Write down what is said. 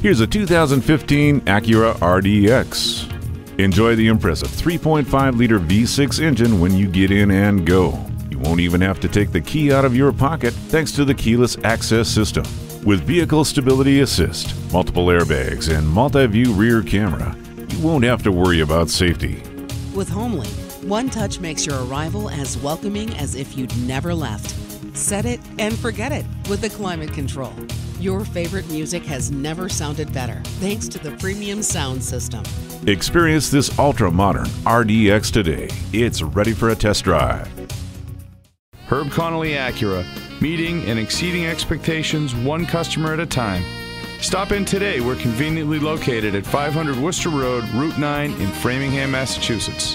Here's a 2015 Acura RDX. Enjoy the impressive 3.5 liter V6 engine when you get in and go. You won't even have to take the key out of your pocket thanks to the keyless access system. With vehicle stability assist, multiple airbags, and multi view rear camera, you won't have to worry about safety. With Homelink, one touch makes your arrival as welcoming as if you'd never left. Set it and forget it with the climate control. Your favorite music has never sounded better thanks to the premium sound system. Experience this ultra modern RDX today. It's ready for a test drive. Herb Connolly Acura, meeting and exceeding expectations one customer at a time. Stop in today. We're conveniently located at 500 Worcester Road, Route 9 in Framingham, Massachusetts.